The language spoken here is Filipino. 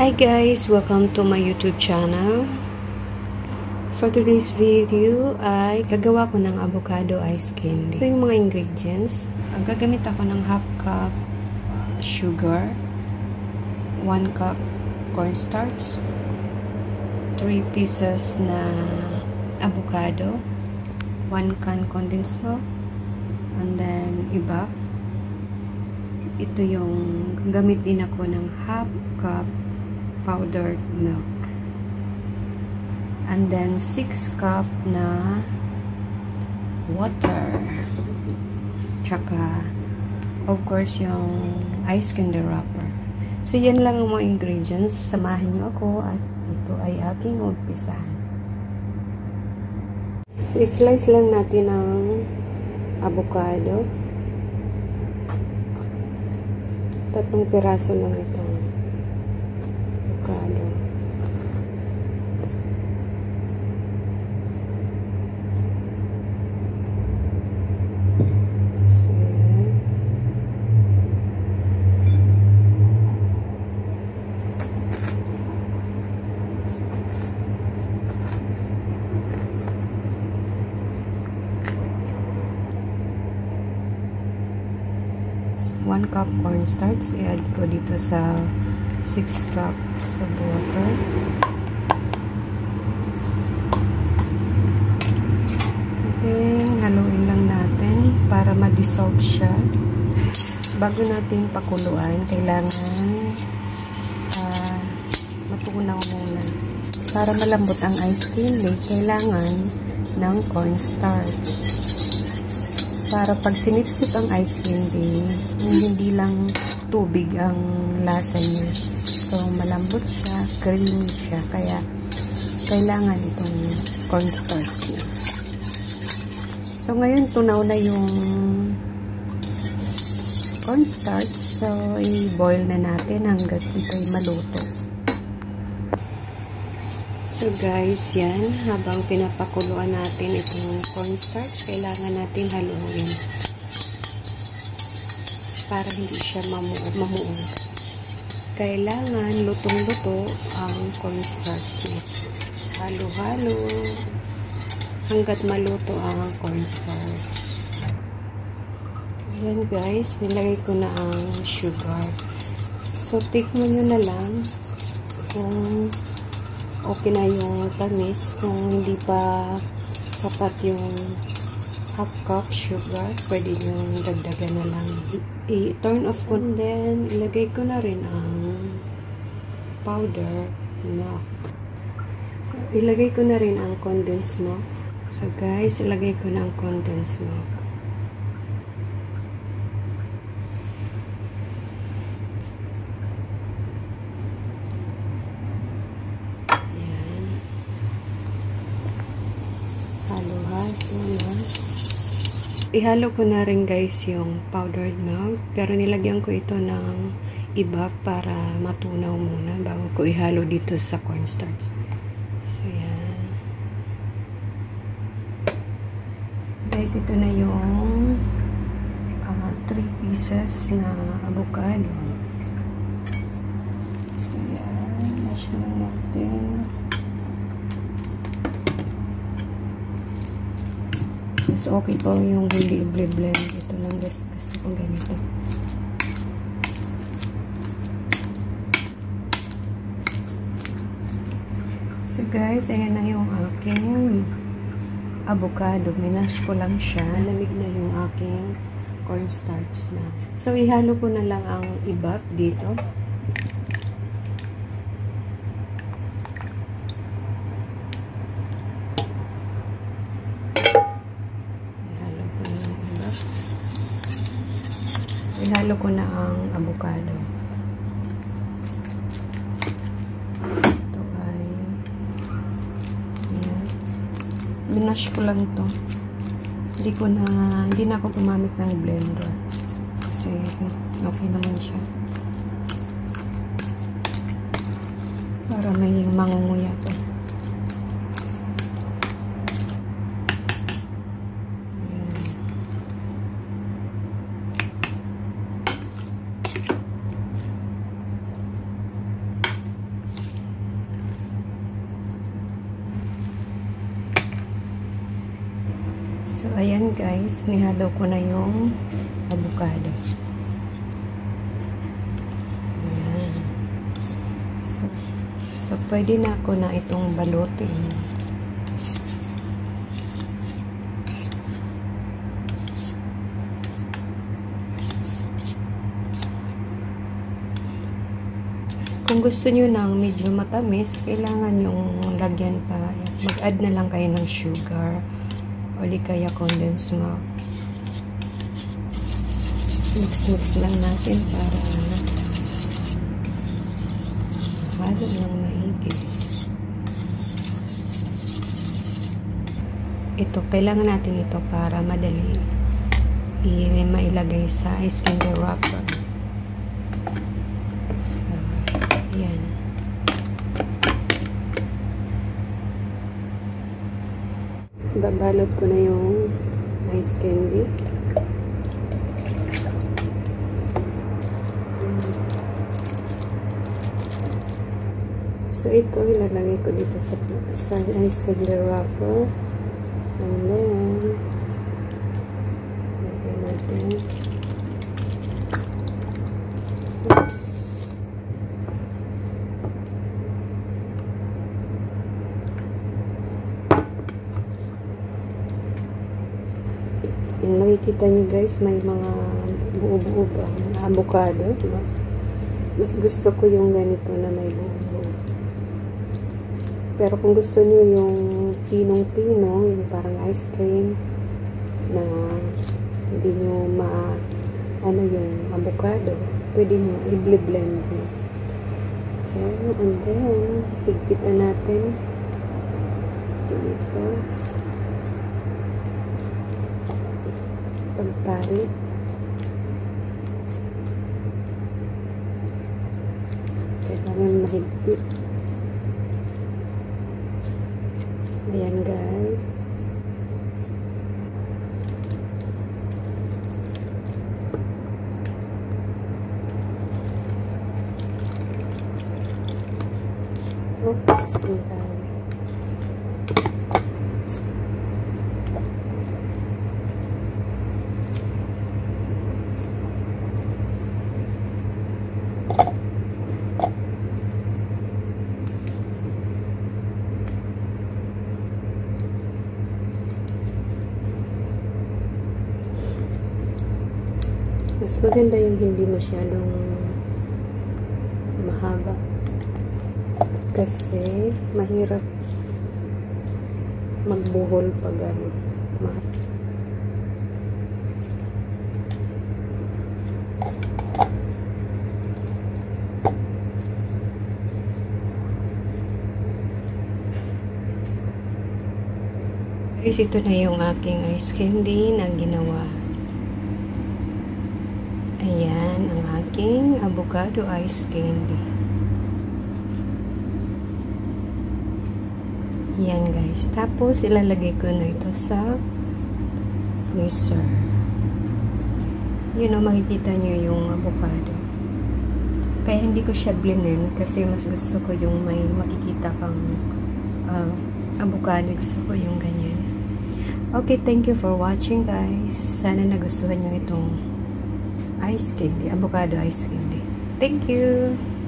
Hi guys! Welcome to my YouTube channel. For today's video ay gagawa ko ng avocado ice candy. Ito yung mga ingredients. Ang gagamit ako ng half cup sugar, 1 cup cornstarch, 3 pieces na avocado, 1 can condensed milk, and then iba. Ito yung gamit din ako ng half cup powdered milk. And then 6 cup na water. Tsaka of course yung ice candy wrapper. So yan lang ang mga ingredients. Samahan niyo ako at ito ay aking umpisahan. So slice lang natin ang avocado. Tatlong piraso lang ito avocado. one cup cornstarch i-add ko dito sa 6 cup sa water. Then, haluin lang natin para ma-dissolve siya. Bago natin pakuluan, kailangan uh, matunaw muna. Para malambot ang ice cream, eh, kailangan ng cornstarch. Para pag sinipsip ang ice cream, eh, hindi lang tubig ang lasa niya. So, malambot siya, creamy siya. Kaya, kailangan itong cornstarch niya. So, ngayon, tunaw na yung cornstarch. So, i-boil na natin hanggat ito'y maluto. So, guys, yan. Habang pinapakuluan natin itong cornstarch, kailangan natin haluin para hindi siya mamuo. mamuo kailangan lutong-luto ang cornstarch niya. Halo-halo hanggat maluto ang cornstarch. Ayan guys, nilagay ko na ang sugar. So, tikman nyo na lang kung okay na yung tamis. Kung hindi pa sapat yung half cup sugar, pwede nyo dagdagan na lang. I-turn off ko. And then, ilagay ko na rin ang powder milk. Ilagay ko na rin ang condensed milk. So guys, ilagay ko na ang condensed milk. Ayan. Halo-halo. Ihalo ko na rin guys yung powdered milk. Pero nilagyan ko ito ng iba para matunaw muna bago ko ihalo dito sa cornstarch. So, yan. Guys, ito na yung uh, three pieces na avocado. So, yan. Mash lang natin. Mas okay po yung hindi blend. Ito lang gusto, gusto kong ganito. So guys, ayan na yung aking avocado. Minash ko lang siya. Lamig na yung aking cornstarch na. So ihalo ko na lang ang ibak dito. Ihalo ko na ang ibak. Ihalo ko na ang avocado. binash ko lang to. Hindi ko na hindi na ako gumamit ng blender. Kasi okay naman siya. Para may mangunguya to So, ayan guys, nihalo ko na yung avocado. Ayan. So, so pwede na ako na itong balutin. Kung gusto nyo ng medyo matamis, kailangan yung lagyan pa. Mag-add na lang kayo ng sugar o kaya condensed milk. Mix-mix lang natin para halo lang maigi. Ito, kailangan natin ito para madali i-mailagay sa ice candy wrapper. Babalot ko na yung ice candy. So, ito, ilalagay ko dito sa, sa ice candy wrapper. And then, lagay natin. Yung makikita nyo guys, may mga buo-buo ba? Avocado. Diba? Mas gusto ko yung ganito na may buo-buo. Pero kung gusto nyo yung pinong-pino, yung parang ice cream, na hindi nyo ma ano yung avocado, pwede nyo i-blend nyo. So, and then, higpitan natin dito. Pagpari. Kailangan mahigpit. Ayan guys. Oops, ang Mas maganda yung hindi masyadong mahaba. Kasi mahirap magbuhol pag ano. Guys, ito na yung aking ice candy na ginawa. Ayan, ang aking avocado ice candy. Ayan guys. Tapos, ilalagay ko na ito sa freezer. Yun o, makikita nyo yung avocado. Kaya hindi ko siya blinin kasi mas gusto ko yung may makikita kang uh, avocado. Gusto ko yung ganyan. Okay, thank you for watching guys. Sana nagustuhan nyo itong ice candy, avocado ice candy. Thank you!